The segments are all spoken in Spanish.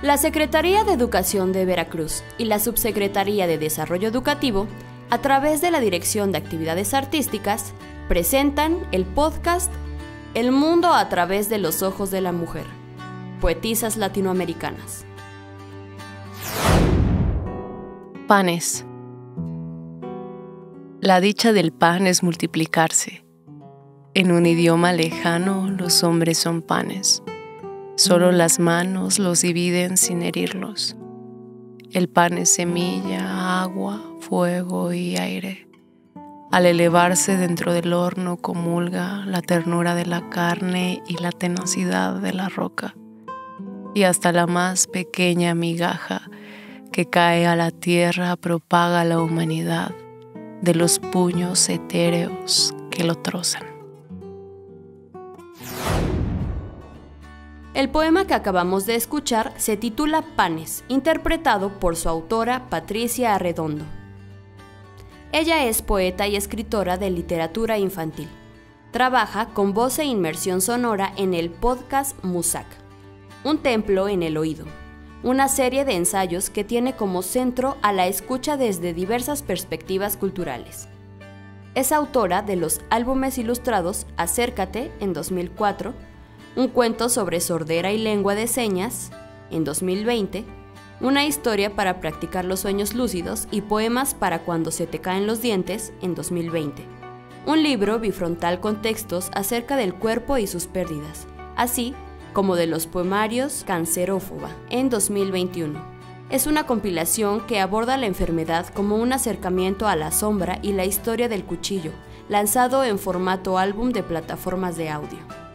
La Secretaría de Educación de Veracruz y la Subsecretaría de Desarrollo Educativo, a través de la Dirección de Actividades Artísticas, presentan el podcast El mundo a través de los ojos de la mujer, poetisas latinoamericanas. Panes. La dicha del pan es multiplicarse. En un idioma lejano los hombres son panes. Solo las manos los dividen sin herirlos. El pan es semilla, agua, fuego y aire. Al elevarse dentro del horno comulga la ternura de la carne y la tenacidad de la roca. Y hasta la más pequeña migaja que cae a la tierra propaga la humanidad de los puños etéreos que lo trozan. El poema que acabamos de escuchar se titula Panes, interpretado por su autora Patricia Arredondo. Ella es poeta y escritora de literatura infantil. Trabaja con voz e inmersión sonora en el podcast Musak, Un templo en el oído, una serie de ensayos que tiene como centro a la escucha desde diversas perspectivas culturales. Es autora de los álbumes ilustrados Acércate en 2004, un cuento sobre sordera y lengua de señas, en 2020, una historia para practicar los sueños lúcidos y poemas para cuando se te caen los dientes, en 2020. Un libro bifrontal con textos acerca del cuerpo y sus pérdidas, así como de los poemarios Cancerófoba, en 2021. Es una compilación que aborda la enfermedad como un acercamiento a la sombra y la historia del cuchillo, lanzado en formato álbum de plataformas de audio.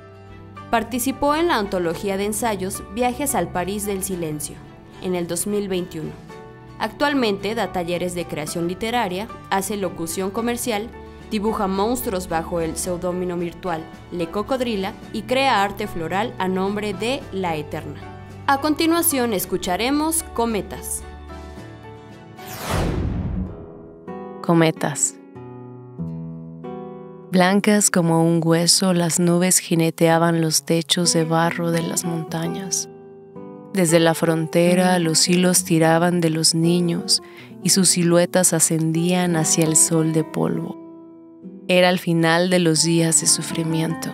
Participó en la antología de ensayos Viajes al París del Silencio, en el 2021. Actualmente da talleres de creación literaria, hace locución comercial, dibuja monstruos bajo el seudónimo virtual Le Cocodrila y crea arte floral a nombre de La Eterna. A continuación escucharemos Cometas. Cometas. Blancas como un hueso, las nubes jineteaban los techos de barro de las montañas. Desde la frontera los hilos tiraban de los niños y sus siluetas ascendían hacia el sol de polvo. Era el final de los días de sufrimiento.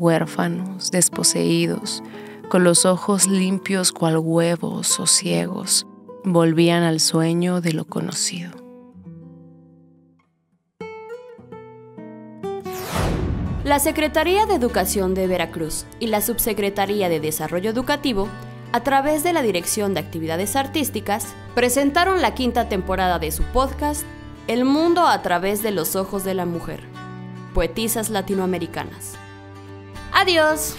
Huérfanos, desposeídos, con los ojos limpios cual huevos o ciegos, volvían al sueño de lo conocido. La Secretaría de Educación de Veracruz y la Subsecretaría de Desarrollo Educativo, a través de la Dirección de Actividades Artísticas, presentaron la quinta temporada de su podcast El mundo a través de los ojos de la mujer, poetisas latinoamericanas. Adiós.